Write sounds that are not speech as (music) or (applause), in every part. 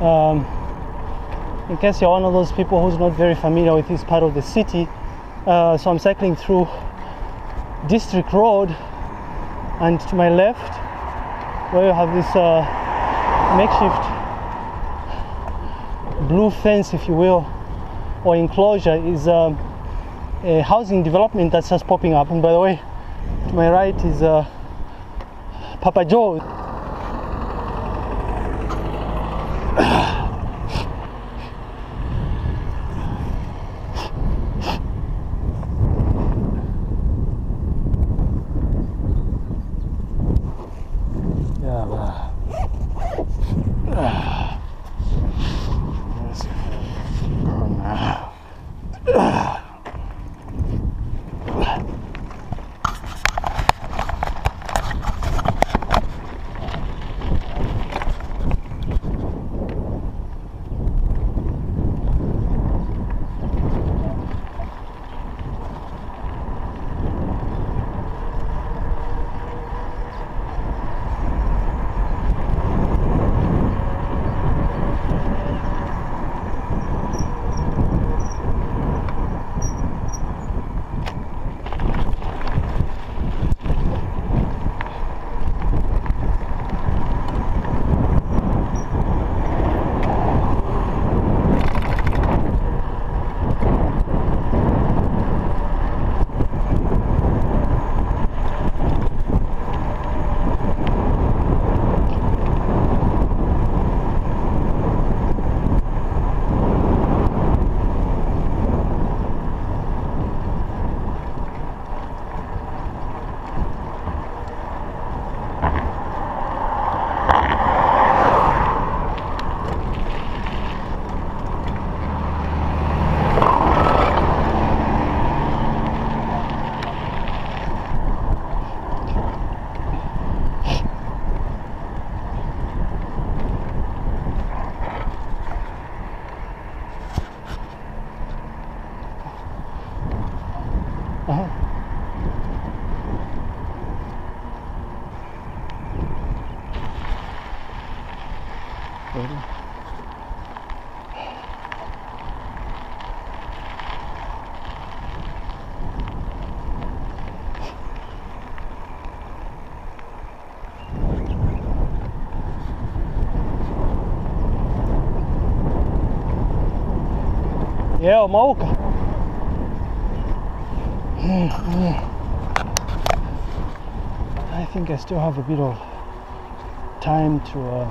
Um, in case you're one of those people who's not very familiar with this part of the city, uh, so I'm cycling through District Road, and to my left, where you have this uh, makeshift blue fence, if you will, or enclosure, is um, a housing development that's just popping up. And by the way, to my right is uh, Papa Joe. Yeah, bah. Ah. Yeah, umauka. I think I still have a bit of time to uh,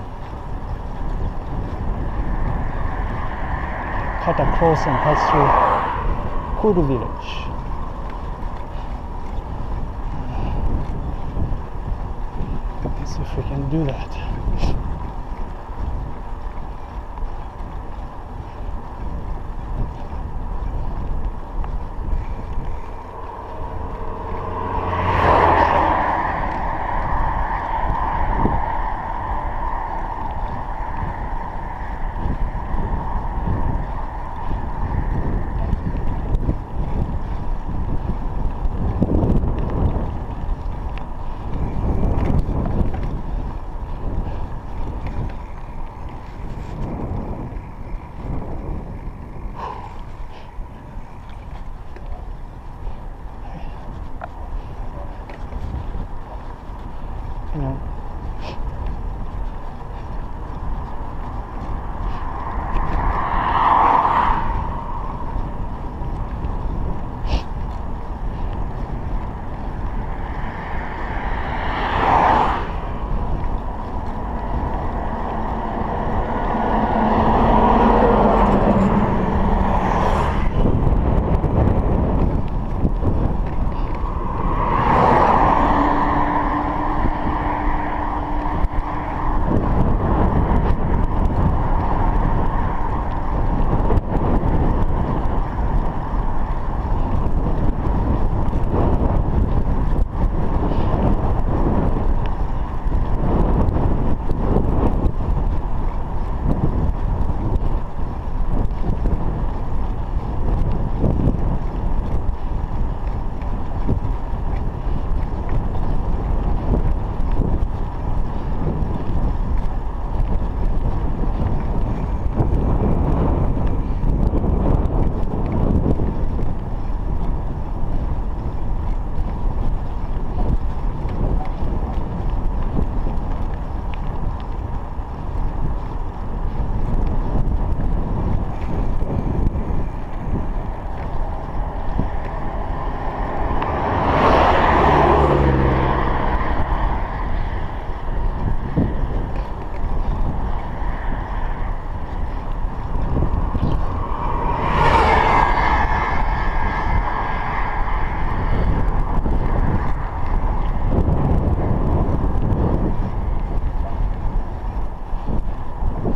cut across and pass through Kudu village. Let's see if we can do that.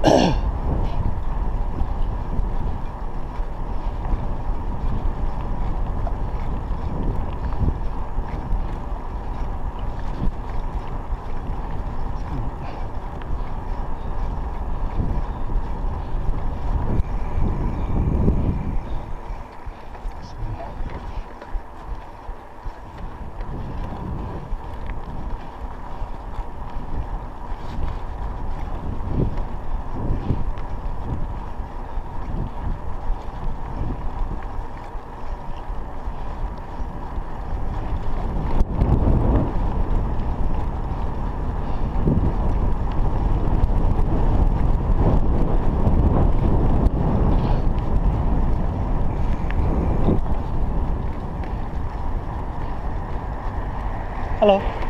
Oh. (coughs) Hello.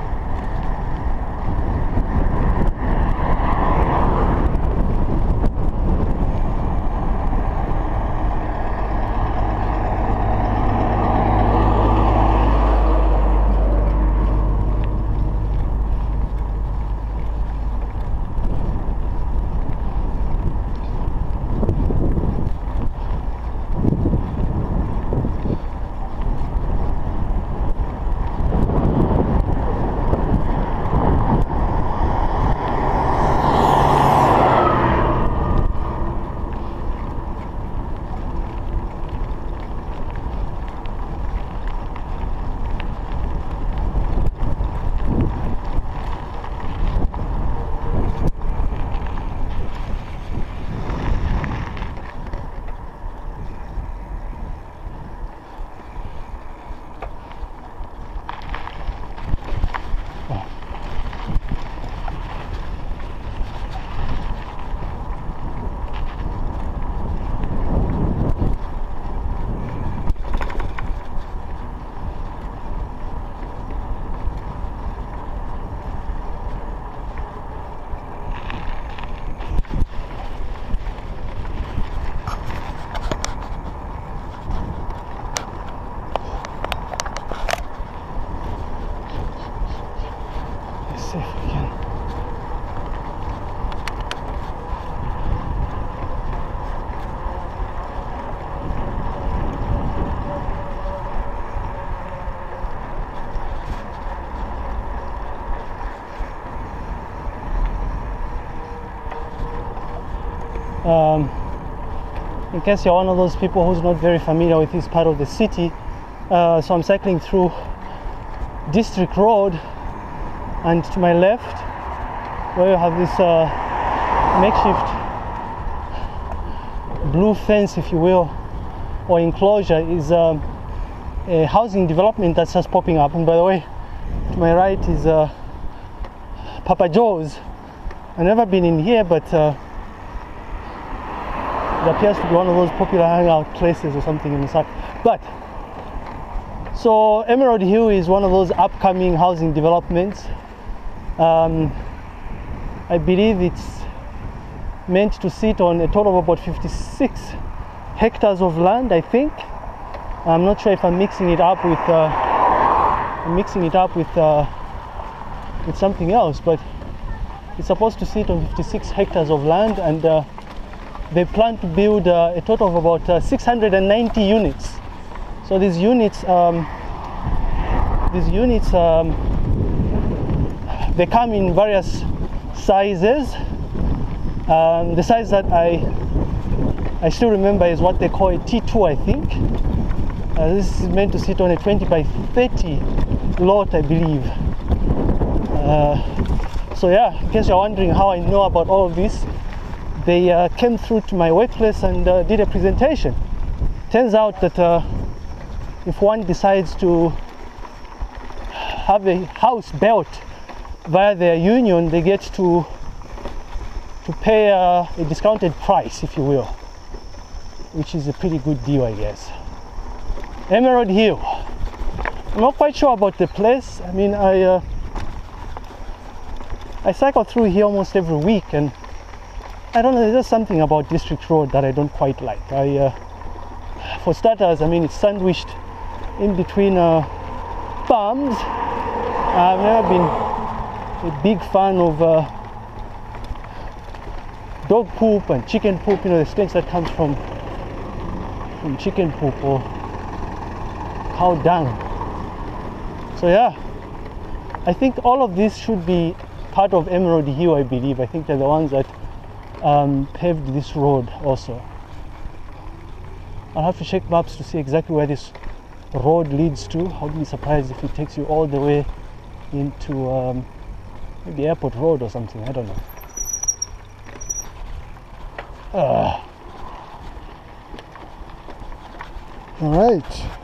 Um, in case you're one of those people who's not very familiar with this part of the city, uh, so I'm cycling through District Road, and to my left, where you have this uh, makeshift blue fence, if you will, or enclosure, is um, a housing development that's just popping up. And by the way, to my right is uh, Papa Joe's. I've never been in here, but uh, it appears to be one of those popular hangout places or something in the south. But so Emerald Hill is one of those upcoming housing developments. Um, I believe it's meant to sit on a total of about 56 hectares of land. I think. I'm not sure if I'm mixing it up with uh, mixing it up with uh, with something else, but it's supposed to sit on 56 hectares of land, and uh, they plan to build uh, a total of about uh, 690 units. So these units, um, these units, um, they come in various sizes. Um, the size that I I still remember is what they call a T2, I think. Uh, this is meant to sit on a 20 by 30 lot, I believe. Uh, so yeah, in case you're wondering how I know about all of this, they uh, came through to my workplace and uh, did a presentation. Turns out that uh, if one decides to have a house built via their union, they get to to pay uh, a discounted price, if you will, which is a pretty good deal, I guess. Emerald Hill. I'm not quite sure about the place. I mean, I uh, I cycle through here almost every week, and I don't know. There's just something about District Road that I don't quite like. I, uh, for starters, I mean, it's sandwiched in between uh, farms. I've never been a big fan of uh, dog poop and chicken poop. You know, the stench that comes from from chicken poop or cow dung. So yeah, I think all of this should be part of Emerald Hill, I believe. I think they're the ones that um, paved this road also. I'll have to check maps to see exactly where this road leads to. I wouldn't be surprised if it takes you all the way into um, maybe Airport Road or something. I don't know. Ah. All right.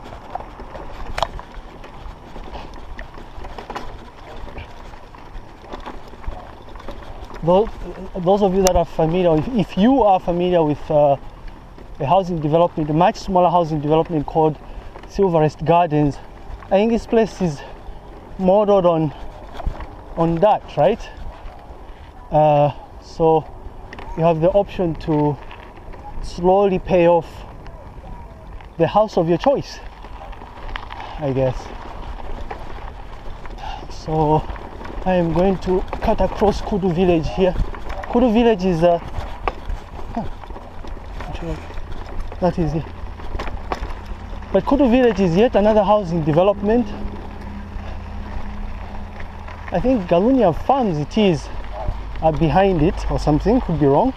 Those, those of you that are familiar, if, if you are familiar with uh, a housing development, a much smaller housing development called Silverest Gardens, I think this place is modeled on on that, right? Uh, so you have the option to slowly pay off the house of your choice, I guess. So I am going to cut across Kudu village here. Kudu village is uh, that is it. But Kudu village is yet another housing development. I think Galunia Farms it is uh, behind it or something, could be wrong.